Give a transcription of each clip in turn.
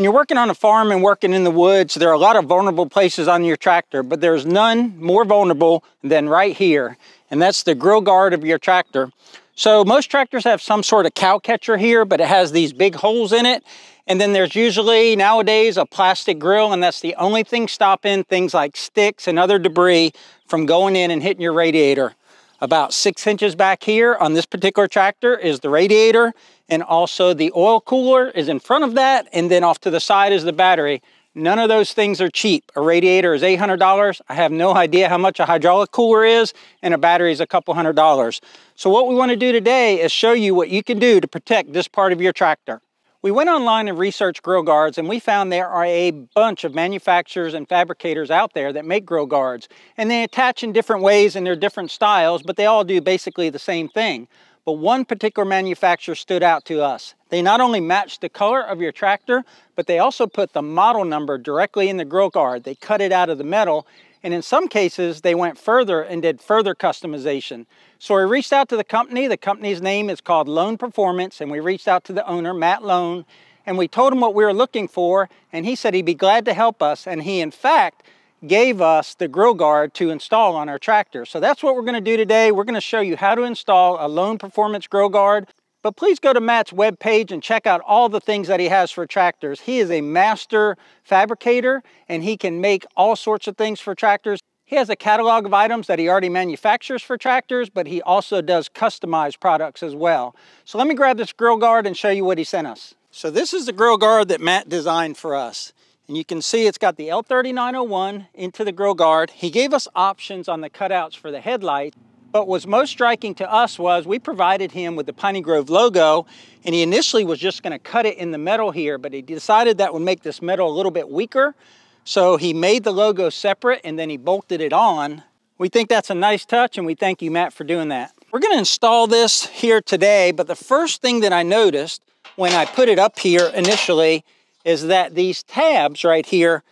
When you're working on a farm and working in the woods, there are a lot of vulnerable places on your tractor, but there's none more vulnerable than right here, and that's the grill guard of your tractor. So most tractors have some sort of cow catcher here, but it has these big holes in it. And then there's usually nowadays a plastic grill, and that's the only thing stopping things like sticks and other debris from going in and hitting your radiator. About six inches back here on this particular tractor is the radiator and also the oil cooler is in front of that and then off to the side is the battery. None of those things are cheap. A radiator is $800. I have no idea how much a hydraulic cooler is and a battery is a couple hundred dollars. So what we want to do today is show you what you can do to protect this part of your tractor. We went online and researched grill guards and we found there are a bunch of manufacturers and fabricators out there that make grill guards. And they attach in different ways and they're different styles, but they all do basically the same thing. But one particular manufacturer stood out to us. They not only matched the color of your tractor, but they also put the model number directly in the grill guard. They cut it out of the metal and in some cases, they went further and did further customization. So we reached out to the company. The company's name is called Lown Performance, and we reached out to the owner, Matt Lown, and we told him what we were looking for, and he said he'd be glad to help us. And he, in fact, gave us the grill guard to install on our tractor. So that's what we're gonna do today. We're gonna show you how to install a Lown Performance grill guard but please go to Matt's webpage and check out all the things that he has for tractors. He is a master fabricator and he can make all sorts of things for tractors. He has a catalog of items that he already manufactures for tractors, but he also does customized products as well. So let me grab this grill guard and show you what he sent us. So this is the grill guard that Matt designed for us. And you can see it's got the L3901 into the grill guard. He gave us options on the cutouts for the headlight. But what's most striking to us was we provided him with the Piney Grove logo and he initially was just gonna cut it in the metal here, but he decided that would make this metal a little bit weaker. So he made the logo separate and then he bolted it on. We think that's a nice touch and we thank you, Matt, for doing that. We're gonna install this here today, but the first thing that I noticed when I put it up here initially is that these tabs right here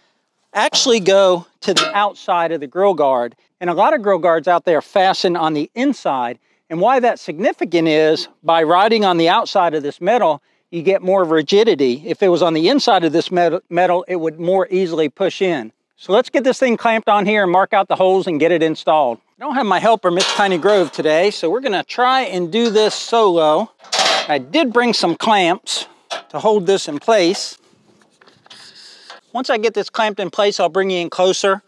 actually go to the outside of the grill guard. And a lot of grill guards out there fasten on the inside. And why that's significant is by riding on the outside of this metal, you get more rigidity. If it was on the inside of this metal, it would more easily push in. So let's get this thing clamped on here and mark out the holes and get it installed. I don't have my helper, Miss Tiny Grove, today, so we're gonna try and do this solo. I did bring some clamps to hold this in place. Once I get this clamped in place, I'll bring you in closer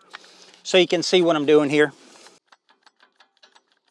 so you can see what I'm doing here.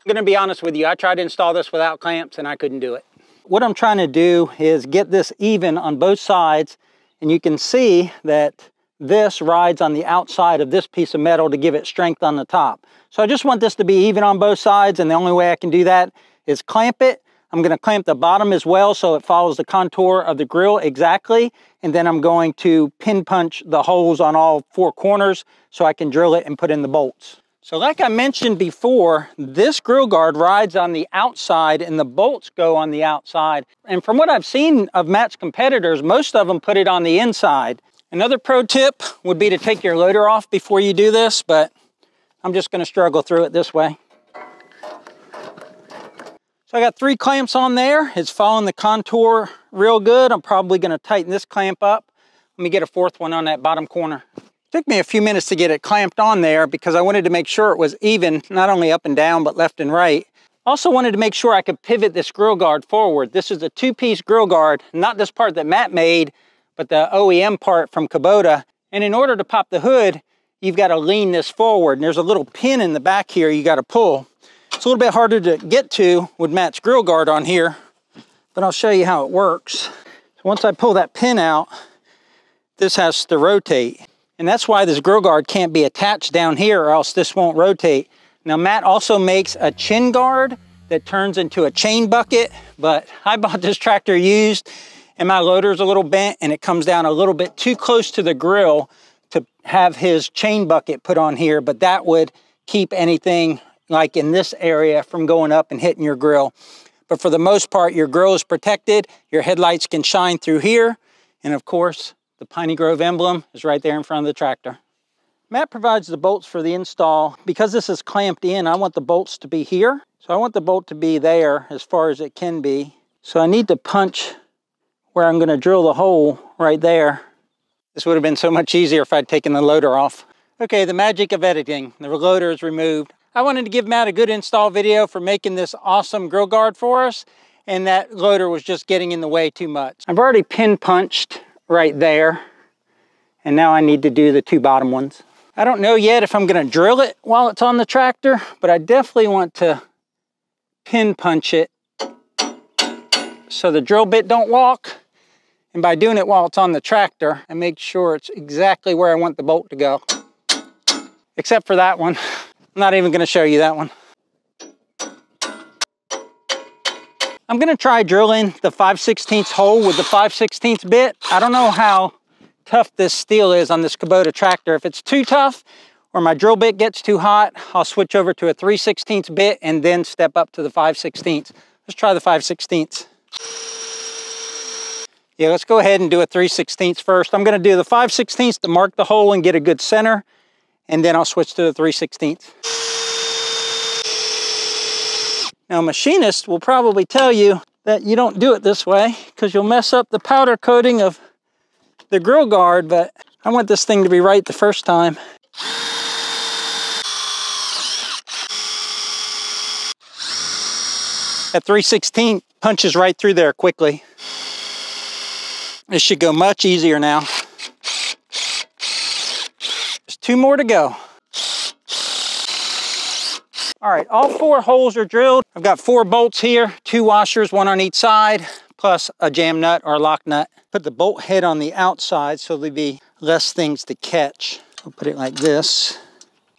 I'm gonna be honest with you, I tried to install this without clamps and I couldn't do it. What I'm trying to do is get this even on both sides and you can see that this rides on the outside of this piece of metal to give it strength on the top. So I just want this to be even on both sides and the only way I can do that is clamp it I'm going to clamp the bottom as well so it follows the contour of the grill exactly. And then I'm going to pin punch the holes on all four corners so I can drill it and put in the bolts. So like I mentioned before, this grill guard rides on the outside and the bolts go on the outside. And from what I've seen of Matt's competitors, most of them put it on the inside. Another pro tip would be to take your loader off before you do this, but I'm just gonna struggle through it this way. So I got three clamps on there. It's following the contour real good. I'm probably gonna tighten this clamp up. Let me get a fourth one on that bottom corner. Took me a few minutes to get it clamped on there because I wanted to make sure it was even, not only up and down, but left and right. Also wanted to make sure I could pivot this grill guard forward. This is a two-piece grill guard, not this part that Matt made, but the OEM part from Kubota. And in order to pop the hood, you've got to lean this forward. And there's a little pin in the back here you got to pull. It's a little bit harder to get to with Matt's grill guard on here, but I'll show you how it works. So once I pull that pin out, this has to rotate. And that's why this grill guard can't be attached down here or else this won't rotate. Now Matt also makes a chin guard that turns into a chain bucket, but I bought this tractor used and my loader's a little bent and it comes down a little bit too close to the grill to have his chain bucket put on here, but that would keep anything like in this area from going up and hitting your grill. But for the most part, your grill is protected. Your headlights can shine through here. And of course, the Piney Grove emblem is right there in front of the tractor. Matt provides the bolts for the install. Because this is clamped in, I want the bolts to be here. So I want the bolt to be there as far as it can be. So I need to punch where I'm gonna drill the hole right there. This would have been so much easier if I'd taken the loader off. Okay, the magic of editing. The loader is removed. I wanted to give Matt a good install video for making this awesome grill guard for us, and that loader was just getting in the way too much. I've already pin punched right there, and now I need to do the two bottom ones. I don't know yet if I'm gonna drill it while it's on the tractor, but I definitely want to pin punch it so the drill bit don't walk. And by doing it while it's on the tractor, I make sure it's exactly where I want the bolt to go. Except for that one. Not even gonna show you that one. I'm gonna try drilling the 5 16 hole with the 5 16 bit. I don't know how tough this steel is on this Kubota tractor. If it's too tough or my drill bit gets too hot, I'll switch over to a 3 16 bit and then step up to the 5 16 Let's try the 5 16 Yeah, let's go ahead and do a 3 16 first. I'm gonna do the 5 16 to mark the hole and get a good center, and then I'll switch to the 3 16 Now, machinists will probably tell you that you don't do it this way because you'll mess up the powder coating of the grill guard, but I want this thing to be right the first time. That 316 punches right through there quickly. This should go much easier now. Two more to go. All right, all four holes are drilled. I've got four bolts here, two washers, one on each side, plus a jam nut or lock nut. Put the bolt head on the outside so there'll be less things to catch. I'll put it like this.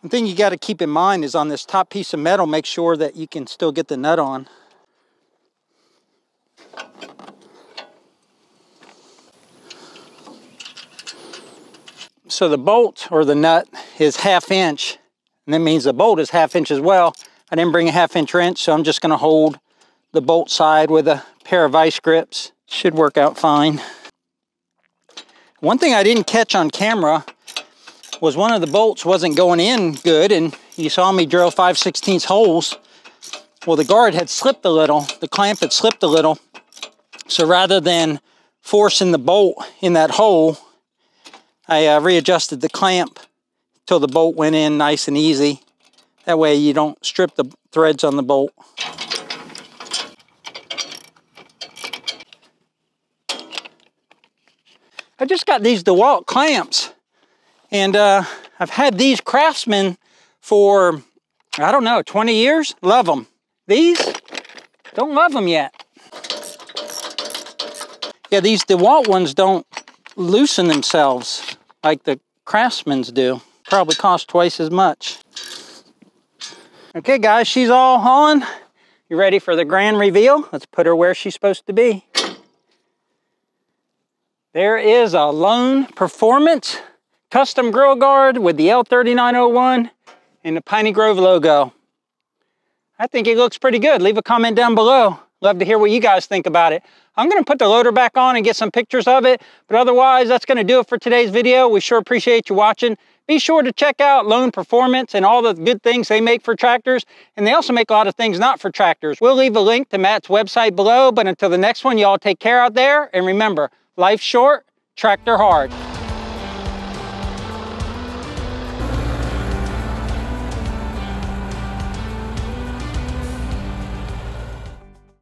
One thing you got to keep in mind is on this top piece of metal, make sure that you can still get the nut on. So the bolt or the nut is half inch, and that means the bolt is half inch as well. I didn't bring a half inch wrench, so I'm just gonna hold the bolt side with a pair of vice grips. Should work out fine. One thing I didn't catch on camera was one of the bolts wasn't going in good, and you saw me drill 5 16 holes. Well, the guard had slipped a little, the clamp had slipped a little, so rather than forcing the bolt in that hole, I uh, readjusted the clamp till the bolt went in nice and easy. That way you don't strip the threads on the bolt. I just got these DeWalt clamps and uh, I've had these Craftsman for, I don't know, 20 years. Love them. These, don't love them yet. Yeah, these DeWalt ones don't loosen themselves like the Craftsman's do. Probably cost twice as much. Okay guys, she's all hauling. You ready for the grand reveal? Let's put her where she's supposed to be. There is a Lown Performance custom grill guard with the L3901 and the Piney Grove logo. I think it looks pretty good. Leave a comment down below. Love to hear what you guys think about it. I'm gonna put the loader back on and get some pictures of it, but otherwise that's gonna do it for today's video. We sure appreciate you watching. Be sure to check out Lown Performance and all the good things they make for tractors, and they also make a lot of things not for tractors. We'll leave a link to Matt's website below, but until the next one, y'all take care out there, and remember, life's short, tractor hard.